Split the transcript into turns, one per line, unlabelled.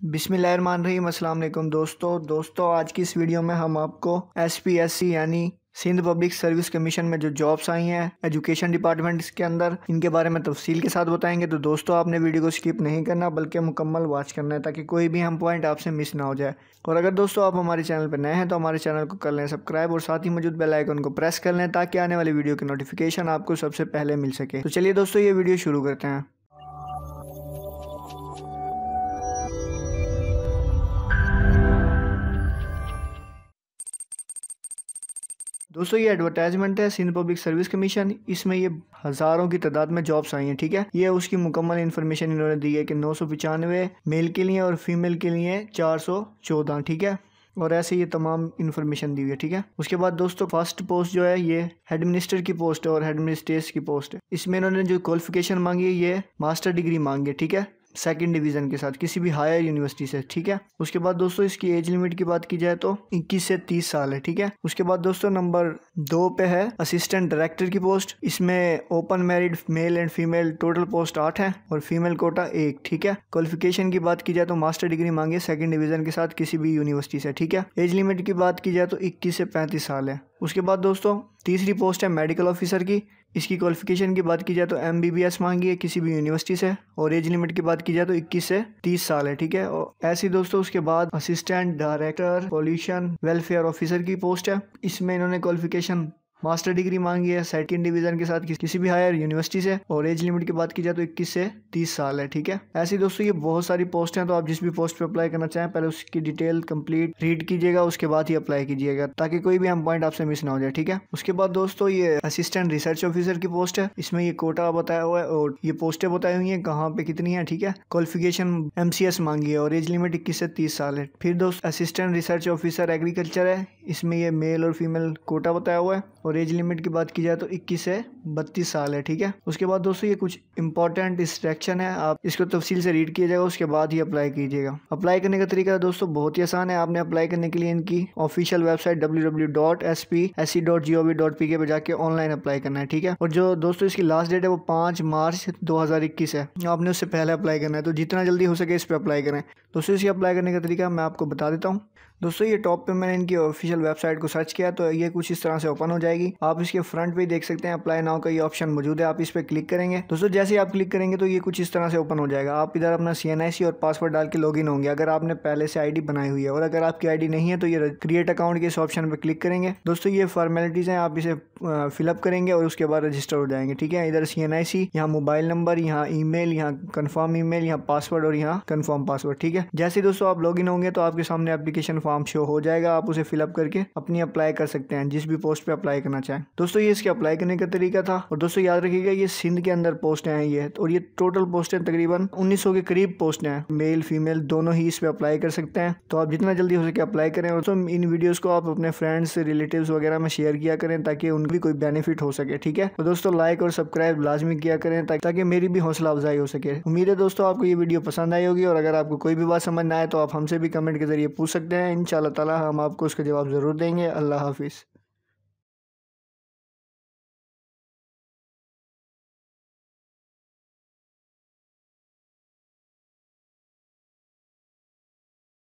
बिसमीम अल्लाम दोस्तों। दोस्तों, आज की इस वीडियो में हम आपको एस पी एस सी यानी सिंध पब्लिक सर्विस कमीशन में जो जॉब्स आई हैं, एजुकेशन डिपार्टमेंट के अंदर, इनके बारे में तफसील के साथ बताएँगे। तो दोस्तों, आपने वीडियो को स्किप नहीं करना, बल्कि मुकम्मल वॉच करना है, ताकि कोई भी हम पॉइंट आपसे मिस ना हो जाए। और अगर दोस्तों, आप हमारे चैनल पर नए हैं तो हमारे चैनल को कर लें सब्सक्राइब और साथ ही मौजूद बेल आइकन को प्रेस कर लें, ताकि आने वाली वीडियो की नोटिफिकेशन आपको सबसे पहले मिल सके। तो चलिए दोस्तों, ये वीडियो शुरू करते हैं। दोस्तों, ये एडवर्टाइजमेंट है सिंध पब्लिक सर्विस कमीशन इसमें ये हज़ारों की तादाद में जॉब्स आई हैं, ठीक है? ये उसकी मुकम्मल इन्फॉर्मेशन इन्होंने दी है कि नौ सौ पचानवे मेल के लिए और फीमेल के लिए चार सौ चौदह, ठीक है? और ऐसे ये तमाम इन्फॉर्मेशन दी हुई है, ठीक है? उसके बाद दोस्तों फ़र्स्ट पोस्ट जो है, ये हेड मिनिस्टर की पोस्ट है और हेड मिनिस्ट्रेस की पोस्ट है। इसमें इन्होंने जो क्वालिफिकेशन मांगी है, ये मास्टर डिग्री मांगी है, ठीक है? सेकंड डिवीज़न के साथ, किसी भी हायर यूनिवर्सिटी से, ठीक है? उसके बाद दोस्तों, इसकी एज लिमिट की बात की जाए तो 21 से 30 साल है, ठीक है? उसके बाद दोस्तों नंबर दो पे है असिस्टेंट डायरेक्टर की पोस्ट इसमें open married male and female total post आठ है और फीमेल कोटा एक, ठीक है? क्वालिफिकेशन की बात की जाए तो मास्टर डिग्री मांगे सेकेंड डिवीज़न के साथ किसी भी यूनिवर्सिटी से, ठीक है? एज लिमिट की बात की जाए तो इक्कीस से पैंतीस साल है। उसके बाद दोस्तों, तीसरी पोस्ट है मेडिकल ऑफिसर की। इसकी क्वालिफिकेशन की बात की जाए तो एम बी बी एस मांगी है, किसी भी यूनिवर्सिटी से। और एज लिमिट की बात की जाए तो 21 से 30 साल है, ठीक है? और ऐसे दोस्तों, उसके बाद assistant director pollution welfare officer की पोस्ट है। इसमें इन्होंने क्वालिफिकेशन मास्टर डिग्री मांगी है सेकंड डिवीज़न के साथ किसी भी हायर यूनिवर्सिटी से, और एज लिमिट की बात की जाए तो 21 से 30 साल है, ठीक है? ऐसे दोस्तों, ये बहुत सारी पोस्ट हैं तो आप जिस भी पोस्ट पे अप्लाई करना चाहें, पहले उसकी डिटेल कंप्लीट रीड कीजिएगा, उसके बाद ही अप्लाई कीजिएगा, ताकि कोई भी हम पॉइंट आपसे मिस ना हो जाए, ठीक है? उसके बाद दोस्तों, ये असिस्टेंट रिसर्च ऑफिसर की पोस्ट है, इसमें ये कोटा बताया हुआ है, और ये पोस्टें बताई हुई है, कहाँ पे कितनी है, ठीक है? क्वालिफिकेशन एमसीएस मांगी है, और एज लिमिट इक्कीस से तीस साल है। फिर दोस्त असिस्टेंट रिसर्च ऑफिसर एग्रीकल्चर है, इसमें ये मेल और फीमेल कोटा बताया हुआ है और एज लिमिट की बात की जाए तो 21 से 32 साल है, ठीक है? उसके बाद दोस्तों ये कुछ इंपॉर्टेंट इंस्ट्रक्शन है, आप इसको तफसील से रीड किया जाएगा उसके बाद ही अप्लाई कीजिएगा। अप्लाई करने का तरीका दोस्तों, बहुत ही आसान है, आपने अप्लाई करने के लिए इनकी ऑफिशियल वेबसाइट डब्ल्यू पी जाके ऑनलाइन अप्लाई करना है, ठीक है? और जो दोस्तों इसकी लास्ट डेट है वो पाँच मार्च दो हज़ार इक्कीस है, आपने उससे पहले अप्लाई करना है तो जितना जल्दी हो सके इस पर अप्लाई करें। दोस्तों इसकी अप्लाई करने का तरीका मैं आपको बता देता हूँ। दोस्तों, ये टॉप पे मैंने इनकी ऑफिशियल वेबसाइट को सर्च किया तो ये कुछ इस तरह से ओपन हो जाएगी। आप इसके फ्रंट पे देख सकते हैं अप्लाई नाउ का ये ऑप्शन मौजूद है, आप इस पर क्लिक करेंगे। दोस्तों, जैसे ही आप क्लिक करेंगे तो ये कुछ इस तरह से ओपन हो जाएगा। आप इधर अपना सी और पासवर्ड डाल के लॉग होंगे, अगर आपने पहले से आईडी बनाई हुई है। और अगर आपकी आईडी नहीं है तो ये क्रिएट अकाउंट के इस ऑप्शन पर क्लिक करेंगे। दोस्तों, ये फॉर्मेलिटीज़ हैं, आप इसे फिलअप करेंगे और उसके बाद रजिस्टर हो जाएँगे, ठीक है? इधर सी एन आई सी यहाँ मोबाइल नंबर यहाँ ई मेल यहाँ कन्फर्म ई मेल यहाँ पासवर्ड और यहाँ कन्फर्म पासवर्ड ठीक है? जैसे दोस्तों आप लॉग होंगे तो आपके सामने एप्लीकेशन फॉर्म शो हो जाएगा, आप उसे फिलअप करके अपनी अप्लाई कर सकते हैं, जिस भी पोस्ट पे अप्लाई करना चाहें। दोस्तों, ये इसके अप्लाई करने का तरीका था, और दोस्तों, याद रखिएगा, ये सिंध के अंदर पोस्ट हैं ये, और ये टोटल पोस्ट है, तकरीबन 1900 के करीब पोस्ट हैं। मेल फीमेल दोनों ही इस पे अप्लाई कर सकते हैं। तो आप जितना जल्दी हो सके अप्लाई करें, और तो इन वीडियोस को आप अपने फ्रेंड्स रिलेटिव वगैरह में शेयर किया करें, ताकि उनकी कोई बेनिफिट हो सके, ठीक है? तो दोस्तों लाइक और सब्सक्राइब लाजमी किया करें, ताकि मेरी भी हौसला अफजाई हो सके। उम्मीद है दोस्तों, आपको ये वीडियो पसंद आई होगी, और अगर आपको कोई भी बात समझ ना आए तो आप हमसे भी कमेंट के ज़रिए पूछ सकते हैं। इन हम आपको उसका जवाब ज़रूर देंगे। अल्लाह हाफिज़।